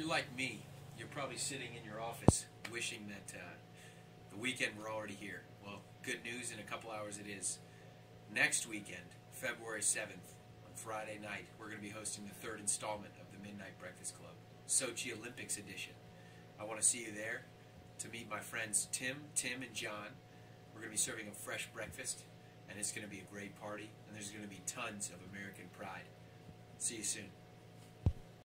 you're like me, you're probably sitting in your office wishing that uh, the weekend were already here. Well, good news, in a couple hours it is. Next weekend, February 7th, on Friday night, we're going to be hosting the third installment of the Midnight Breakfast Club, Sochi Olympics edition. I want to see you there to meet my friends Tim, Tim, and John. We're going to be serving a fresh breakfast, and it's going to be a great party, and there's going to be tons of American pride. See you soon.